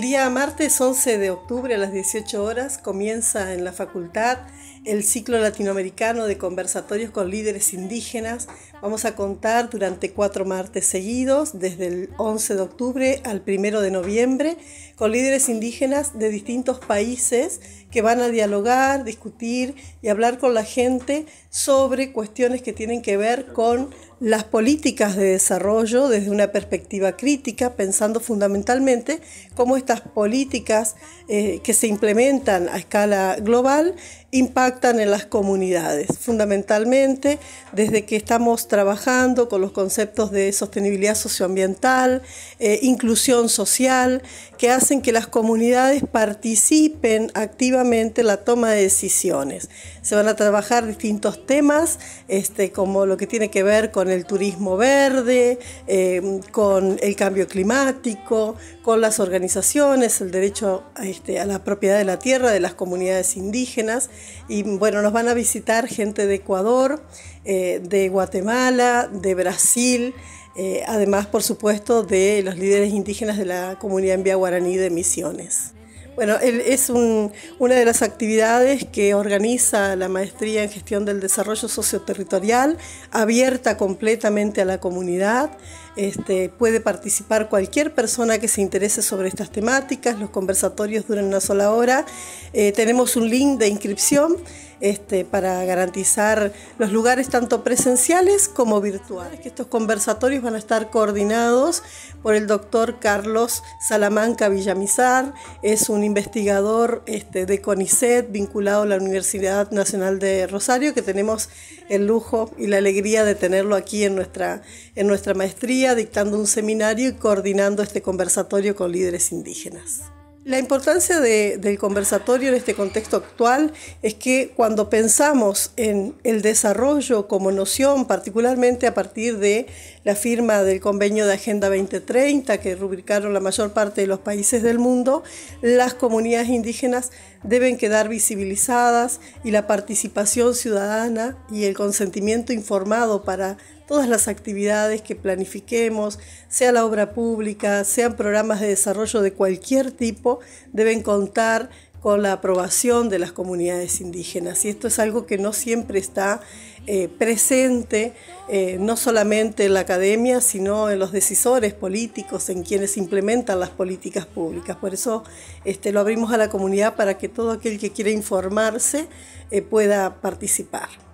día martes 11 de octubre a las 18 horas comienza en la facultad el ciclo latinoamericano de conversatorios con líderes indígenas. Vamos a contar durante cuatro martes seguidos, desde el 11 de octubre al 1 de noviembre, con líderes indígenas de distintos países que van a dialogar, discutir y hablar con la gente sobre cuestiones que tienen que ver con las políticas de desarrollo desde una perspectiva crítica, pensando fundamentalmente cómo estas políticas eh, que se implementan a escala global impactan en las comunidades, fundamentalmente desde que estamos trabajando con los conceptos de sostenibilidad socioambiental, eh, inclusión social, que hacen que las comunidades participen activamente en la toma de decisiones. Se van a trabajar distintos temas, este, como lo que tiene que ver con el turismo verde, eh, con el cambio climático, con las organizaciones, el derecho a, este, a la propiedad de la tierra de las comunidades indígenas. Y bueno, nos van a visitar gente de Ecuador, eh, de Guatemala, de Brasil, eh, además, por supuesto, de los líderes indígenas de la comunidad en Vía Guaraní de Misiones. Bueno, es una de las actividades que organiza la Maestría en Gestión del Desarrollo Socioterritorial, abierta completamente a la comunidad. Este, puede participar cualquier persona que se interese sobre estas temáticas. Los conversatorios duran una sola hora. Eh, tenemos un link de inscripción este, para garantizar los lugares tanto presenciales como virtuales. Estos conversatorios van a estar coordinados por el doctor Carlos Salamanca Villamizar, es un investigador este, de CONICET vinculado a la Universidad Nacional de Rosario, que tenemos el lujo y la alegría de tenerlo aquí en nuestra, en nuestra maestría, dictando un seminario y coordinando este conversatorio con líderes indígenas. La importancia del conversatorio en este contexto actual es que cuando pensamos en el desarrollo como noción, particularmente a partir de la firma del convenio de Agenda 2030 que rubricaron la mayor parte de los países del mundo, las comunidades indígenas deben quedar visibilizadas y la participación ciudadana y el consentimiento informado para todas las actividades que planifiquemos, sea la obra pública, sean programas de desarrollo de cualquier tipo, deben contar con la aprobación de las comunidades indígenas. Y esto es algo que no siempre está eh, presente, eh, no solamente en la academia, sino en los decisores políticos, en quienes implementan las políticas públicas. Por eso este, lo abrimos a la comunidad para que todo aquel que quiera informarse eh, pueda participar.